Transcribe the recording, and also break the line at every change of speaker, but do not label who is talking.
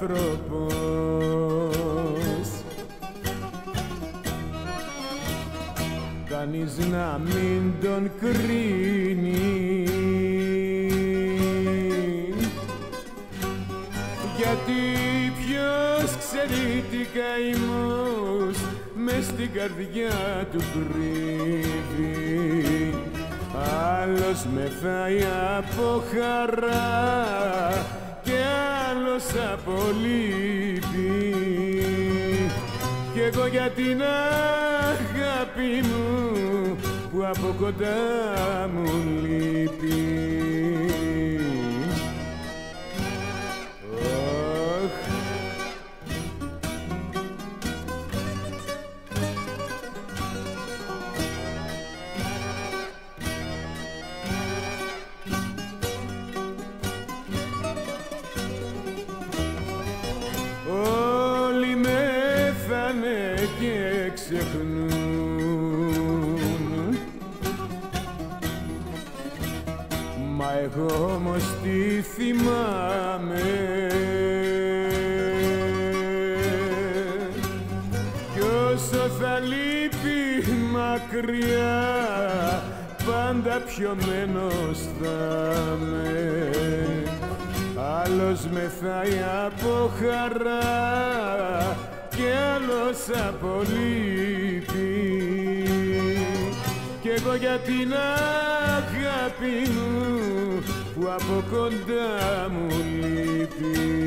άνθρωπος. Κανείς να μην τον κρίνει. Γιατί ποιος ξέρει τι καημός μες στην καρδιά του κρύβει. Άλλος με φάει από χαρά και άλλος από λύπη κι εγώ για την αγάπη μου που από κοντά μου λείπεις Μα εγώ όμως τι θυμάμαι. Κι όσο θα λείπει μακριά πάντα πιωμένος θα με Άλλος με θάει από χαρά και άλλος από λύπη κι εγώ για την αγάπη μου που από κοντά μου λείπει